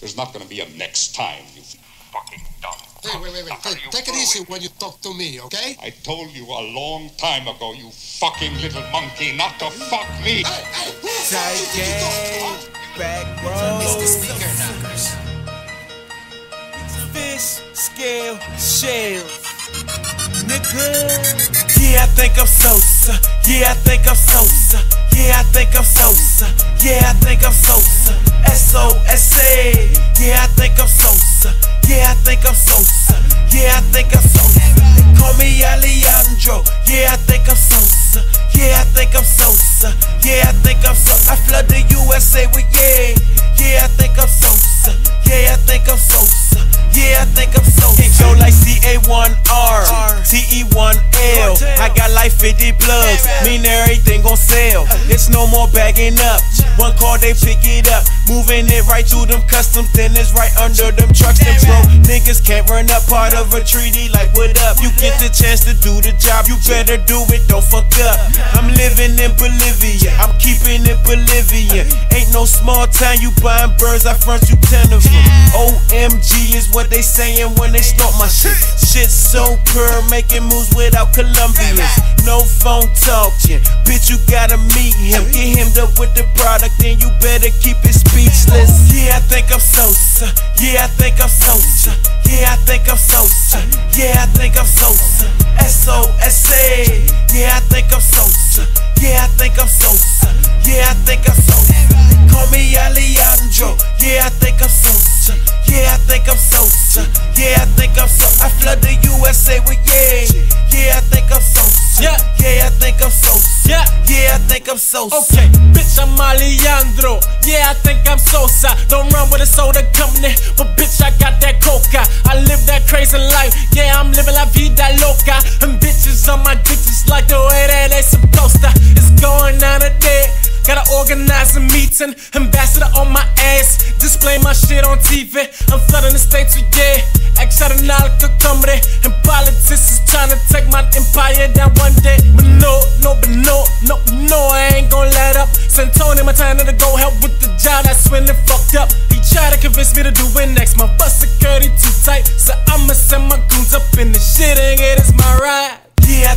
There's not gonna be a next time, you fucking dumb. Hey, wait, wait, wait. Hey, take it easy when you talk to me, okay? I told you a long time ago, you fucking little monkey, not to fuck me. Hey, hey, who Tight said you to talk? gang, back row. speaker knockers. Fish, scale, shell. Nigga. Yeah, I think I'm Sosa. Yeah, I think I'm Sosa. Yeah, I think I'm Sosa. Yeah, I think I'm Sosa. S-O-S-A. Yeah, I think I'm Sosa. Yeah, I think I'm Sosa. Yeah, I think I'm Sosa. Call me Alejandro. Yeah, I think I'm Sosa. Yeah, I think I'm Sosa. Yeah, I think I'm Sosa. I flood the USA with yeah. Yeah, I think I'm Sosa. Yeah, I think I'm Sosa. Yeah, I think I'm Sosa. Go like C-A-1-R, T-E-1-L. I got like 50 plugs, mean everything gon' sell. It's no more bagging up. One call, they pick it up. Moving it right through them customs, then it's right under them trucks. Them bro, niggas can't run up part of a treaty like what up? You get the chance to do the job, you better do it, don't fuck up. I'm living in Bolivia, I'm keeping it Bolivian. Ain't no small town, you buying birds, I front you ten of them. OMG is what they saying when they start my shit. Shit so pure, making moves without Colombians. No phone talking, bitch, you gotta meet him. Get him up with the product, then you better keep it speechless. Yeah, I think I'm Sosa. Yeah, I think I'm Sosa. Yeah, I think I'm Sosa. Yeah, I think I'm Sosa. S-O-S-A. Yeah, I think I'm Sosa. Yeah, I think I'm Sosa. Yeah, I think I'm Sosa. Call me Alejandro. Yeah, I think I'm Sosa. Yeah, I think I'm Sosa. Yeah, I think I'm Sosa. I flood the USA with yeah. Yeah, I think I'm Sosa. Yeah. Yeah, I think I'm Sosa. Think I'm Sosa. Okay, bitch, I'm Alejandro. Yeah, I think I'm Sosa. Don't run with a soda company, but bitch, I got that coca. I live that crazy life. Yeah, I'm living la vida loca. And bitches on my dick just like the way organize a meeting, ambassador on my ass. Display my shit on TV. I'm flooding the states with yeah. Extraordinary comedy. And politics is trying to take my empire down one day. But no, no, but no, no, no, I ain't gonna let up. Sent Tony Montana to go help with the job that's when it fucked up. He tried to convince me to do it next. My bus security too tight, so I'ma send my goons up in the shit and it is my ride.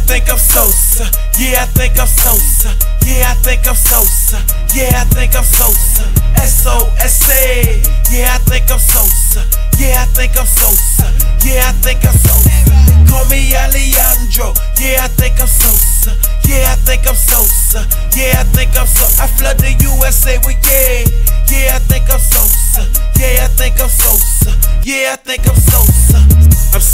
Think I'm Sosa. Yeah, I think I'm Sosa. Yeah, I think I'm Sosa. Yeah, I think I'm Sosa. S-O-S-A. Yeah, I think I'm Sosa. Yeah, I think I'm Sosa. Yeah, I think I'm Sosa. Call me Alejandro. Yeah, I think I'm Sosa. Yeah, I think I'm Sosa. Yeah, I think I'm Sosa. I flood the USA with yeah. Yeah, I think I'm Sosa. Yeah, I think I'm Sosa. Yeah, I think I'm Sosa.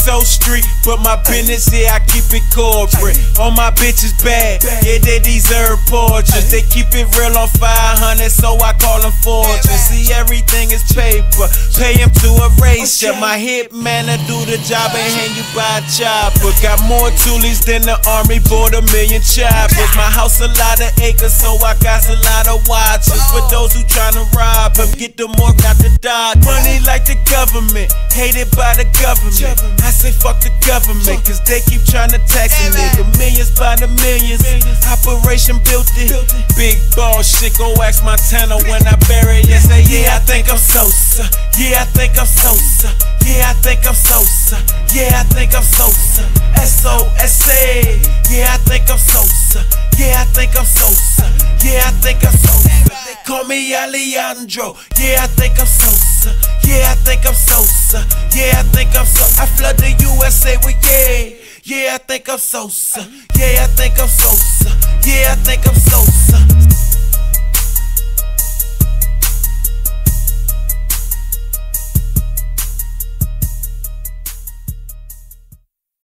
So street, but my business, yeah, I keep it corporate. All my bitches bad, yeah, they deserve portraits. They keep it real on 500, so I call them fortress. See, everything is paper, pay him to erase ya. My hit man to do the job and hand you by a chopper. Got more toolies than the army, bought a million choppers. My house a lot of acres, so I got a lot of watches. For those who tryna rob him, get the more out the dog. Money like the government, hated by the government. I say fuck the government, cause they keep trying to tax a nigga. Millions by the millions. Operation built it. Big ball shit, go ask Montana when I bury it. Say, yeah, I think I'm Sosa. Yeah, I think I'm Sosa. Yeah, I think I'm Sosa. Yeah, I think I'm Sosa. S-O-S-A. Yeah, I think I'm Sosa. Yeah, I think I'm Sosa. Yeah, I think I'm Sosa. Call me Alejandro. Yeah, I think I'm Sosa. Yeah, I think I'm Sosa. Yeah, I think I'm Sosa. I flood the USA with yeah. Yeah, I think I'm Sosa. Yeah, I think I'm Sosa. Yeah, I think I'm Sosa.